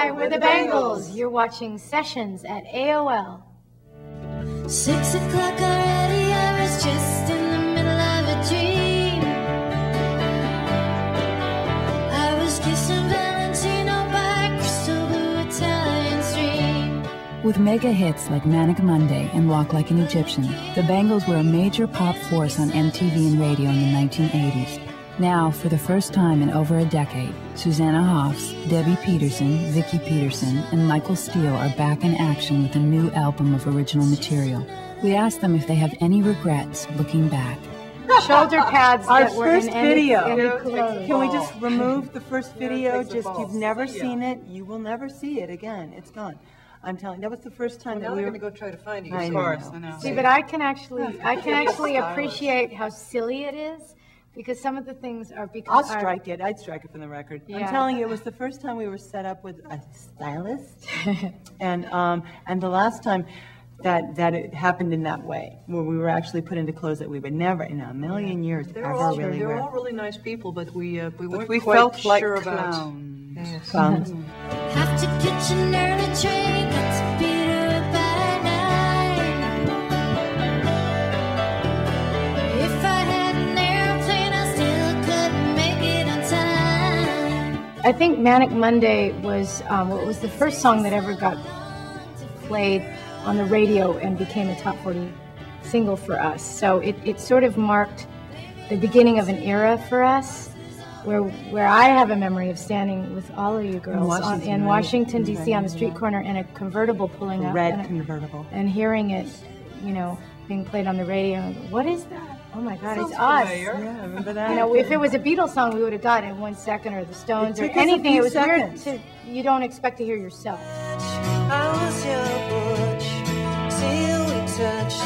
Hi, we're the Bangles. You're watching Sessions at AOL. Six o'clock already, I was just in the middle of a dream. I was kissing Valentino by crystal blue Italian stream. With mega hits like Manic Monday and Walk Like an Egyptian, the Bangles were a major pop force on MTV and radio in the 1980s. Now, for the first time in over a decade, Susanna Hoffs, Debbi Peterson, Vicki Peterson, and Michael Steele are back in action with a new album of original material. We asked them if they have any regrets looking back. Shoulder pads Our that were first in video. any clothes. Can we just remove the first video? Just, you've never seen it, you will never see it again. It's gone. I'm telling, that was the first time that Now we they're were. gonna go try to find you. I Of course, I know. See, but I can actually, I can actually appreciate how silly it is because some of the things are because I'll because are- strike it, I'd strike it from the record. I'm telling you, it was the first time we were set up with a stylist. And, um, and the last time that, that it happened in that way, where we were actually put into clothes that we would never in a million years They're ever all, really they're wear. all really nice people, but we, uh, we But weren't we quite felt like sure about. clowns. Yes. Clowns. I think Manic Monday was um, what was the first song that ever got played on the radio and became a top 40 single for us. So it, it sort of marked the beginning of an era for us where where I have a memory of standing with all of you girls on, Washington, in right? Washington D.C. on the street corner in a convertible pulling up Red and, convertible. and hearing it, you know, being played on the radio. and I go, What is that? Oh my God, Sounds it's us. familiar. Yeah, remember that? You know, if it was a Beatles song, we would have got it in one second, or the Stones, or took us a anything. It was seconds. weird to you don't expect to hear yourself. I was your butch till we touched.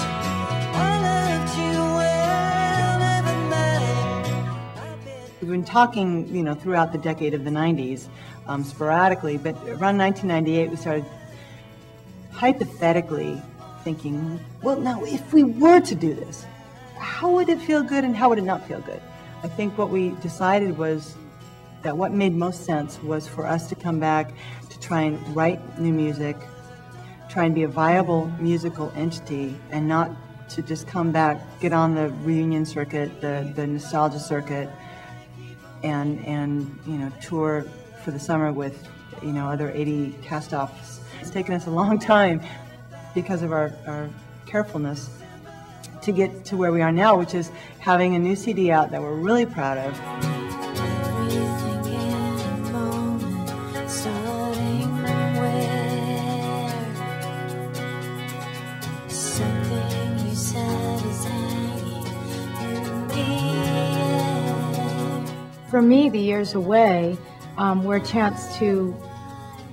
I loved you well, never mind. We've been talking, you know, throughout the decade of the 90s, um, sporadically, but around 1998 we started hypothetically thinking, well, now if we were to do this, how would it feel good and how would it not feel good? I think what we decided was that what made most sense was for us to come back to try and write new music, try and be a viable musical entity, and not to just come back, get on the reunion circuit, the, the nostalgia circuit, and and you know tour for the summer with you know other 80 cast-offs. It's taken us a long time because of our, our carefulness to get to where we are now, which is having a new CD out that we're really proud of. For me, the years away um, were a chance to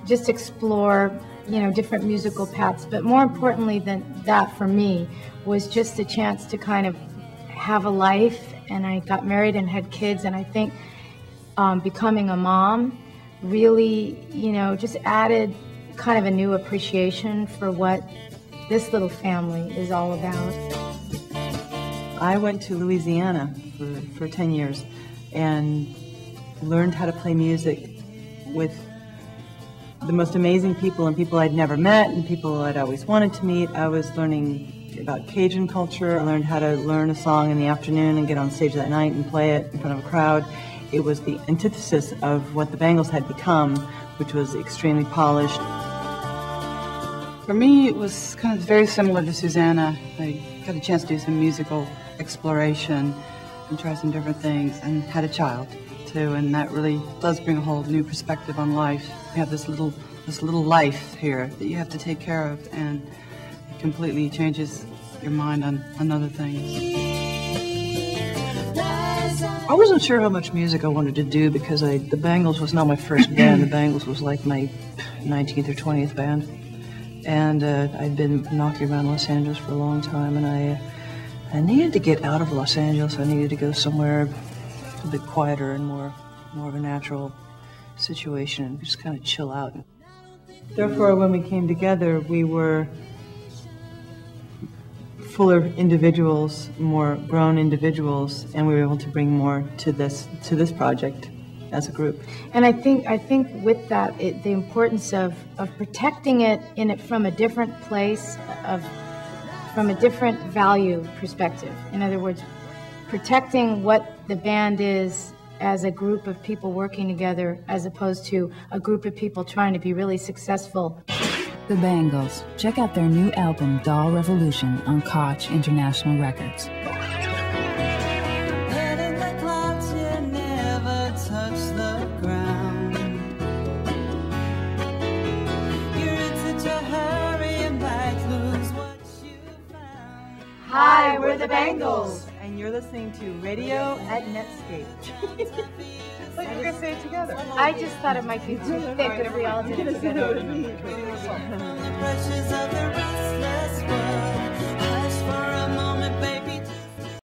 just explore, you know, different musical paths. But more importantly than that, for me, was just a chance to kind of have a life. And I got married and had kids, and I think um, becoming a mom really, you know, just added kind of a new appreciation for what this little family is all about. I went to Louisiana for, for 10 years and learned how to play music with the most amazing people and people I'd never met and people I'd always wanted to meet. I was learning about Cajun culture. I learned how to learn a song in the afternoon and get on stage that night and play it in front of a crowd. It was the antithesis of what the Bangles had become, which was extremely polished. For me, it was kind of very similar to Susanna. I got a chance to do some musical exploration and try some different things, and had a child too, and that really does bring a whole new perspective on life. You have this little this little life here that you have to take care of, and it completely changes your mind on, on other things. I wasn't sure how much music I wanted to do because I, the Bangles was not my first band. The Bangles was like my 19th or 20th band. And uh, I'd been knocking around Los Angeles for a long time, and I, I needed to get out of Los Angeles. I needed to go somewhere a bit quieter and more, more of a natural situation and just kind of chill out. Therefore, when we came together, we were fuller individuals, more grown individuals, and we were able to bring more to this to this project as a group. And I think I think with that, it, the importance of, of protecting it in it from a different place, of from a different value perspective. In other words, protecting what the band is as a group of people working together, as opposed to a group of people trying to be really successful. The Bangles. Check out their new album, Doll Revolution, on Koch International Records. Hi, we're the Bangles. You're listening to Radio at Netscape. like we're to say it together. I just thought it might be too thick if we all did it together.